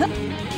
Huh?